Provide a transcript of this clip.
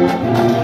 Música